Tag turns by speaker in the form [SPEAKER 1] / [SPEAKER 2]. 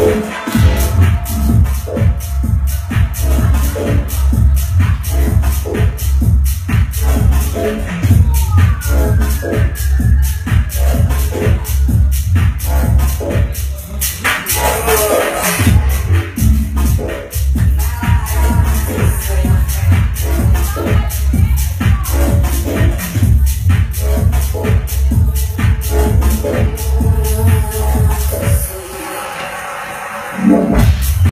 [SPEAKER 1] Oh,